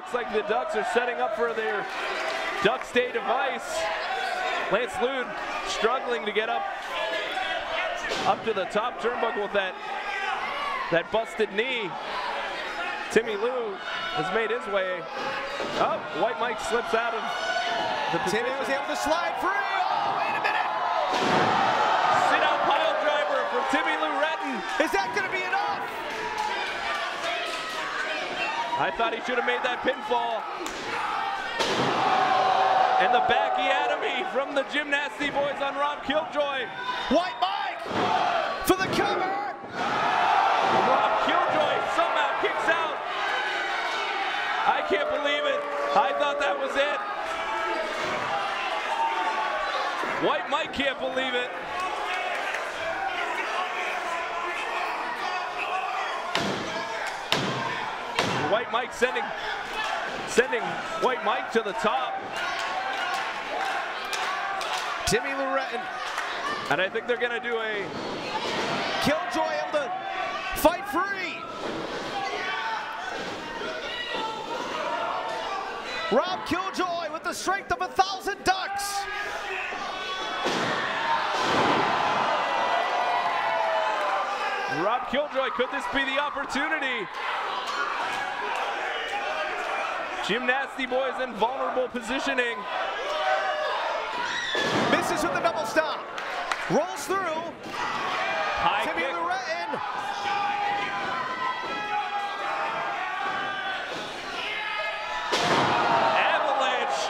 looks like the Ducks are setting up for their Ducks Day device. Lance Lude struggling to get up up to the top turnbuckle with that that busted knee. Timmy Lou has made his way. Oh, White Mike slips out of the position. Timmy was able to slide free. Oh, wait a minute. Sit out pile driver from Timmy Lou Retton. Is that going to be enough? I thought he should have made that pinfall. And the Bacchiotomy from the Gymnasty Boys on Rob Killjoy. White Mike for the cover. Rob Killjoy somehow kicks out. I can't believe it. I thought that was it. White Mike can't believe it. White Mike sending sending White Mike to the top. Timmy Lou Retton. And I think they're gonna do a Killjoy able to fight free. Rob Killjoy with the strength of a thousand ducks. Rob Killjoy, could this be the opportunity? Gymnasty boys in vulnerable positioning. Misses with the double stop. Rolls through. High Timmy kick. Lou Retton. Avalanche.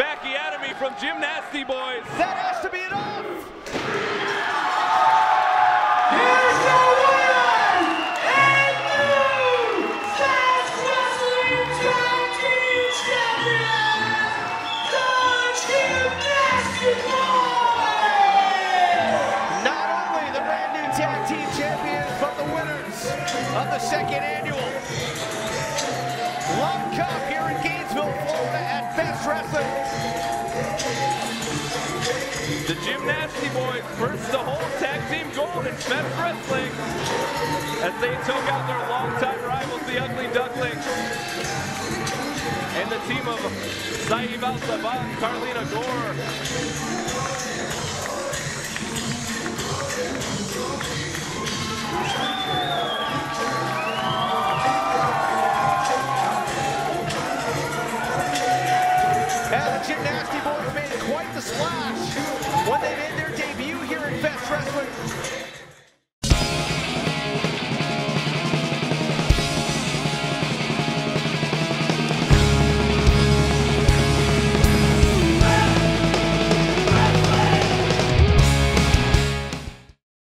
Bacchiotomy from Gymnasty boys. That has to be enough. Here's Not only the brand new tag team champions, but the winners of the second annual Love Cup here in Gainesville, Florida at FEST Wrestling. The Gymnasty boys first to hold tag team gold in FEST Wrestling as they took out their longtime rivals, team of Saeed Al-Saban, Carlina Gore, And the Gymnasty Boys made quite the splash when they made their debut here in FEST Wrestling.